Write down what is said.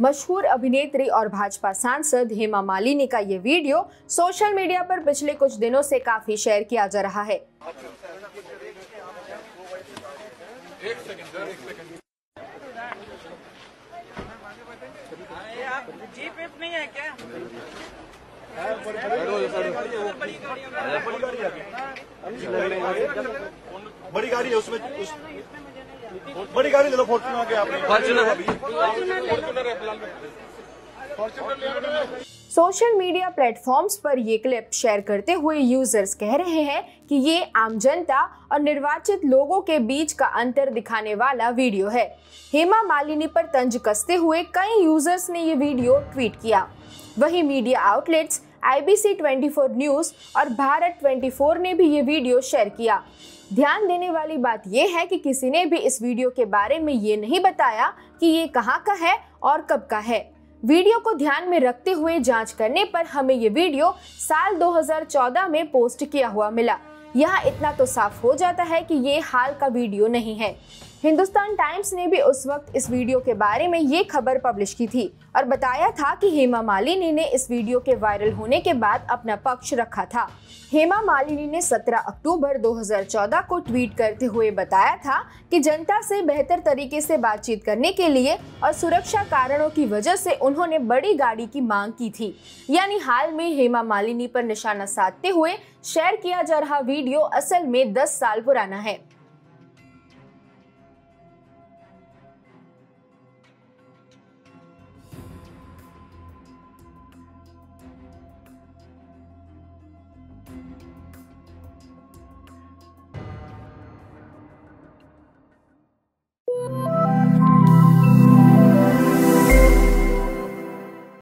मशहूर अभिनेत्री और भाजपा सांसद हेमा मालिनी का ये वीडियो सोशल मीडिया पर पिछले कुछ दिनों से काफ़ी शेयर किया जा रहा है। बड़ी गाड़ी है उसमें उस, बड़ी गाड़ी ले लो फॉर्चुनर के आपने। सोशल मीडिया प्लेटफॉर्म्स पर ये क्लिप शेयर करते हुए यूज़र्स कह रहे हैं कि ये आम जनता और निर्वाचित लोगों के बीच का अंतर दिखाने वाला वीडियो है। हेमा मालिनी पर तंज कसते हुए कई यूज़र्स ने ये वीडियो ट्वीट किया। वहीं मीडिया आउटलेट्स आईबीसी 24 न्यूज़ और भारत 24 ने भी ये वीडियो शेयर किया। ध्यान देने वाली बात यह है कि किसी ने भी इस वीडियो के बारे में ये नहीं बताया कि ये कहाँ का है और कब का है। वीडियो को ध्यान में रखते हुए जाँच करने पर हमें ये वीडियो साल 2014 में पोस्ट किया हुआ मिला। यहाँ इतना तो साफ़ हो जाता है कि ये हाल का वीडियो नहीं है। हिंदुस्तान टाइम्स ने भी उस वक्त इस वीडियो के बारे में ये खबर पब्लिश की थी और बताया था कि हेमा मालिनी ने इस वीडियो के वायरल होने के बाद अपना पक्ष रखा था। हेमा मालिनी ने 17 अक्टूबर 2014 को ट्वीट करते हुए बताया था कि जनता से बेहतर तरीके से बातचीत करने के लिए और सुरक्षा कारणों की वजह से उन्होंने बड़ी गाड़ी की मांग की थी। यानी हाल में हेमा मालिनी पर निशाना साधते हुए शेयर किया जा रहा वीडियो असल में 10 साल पुराना है।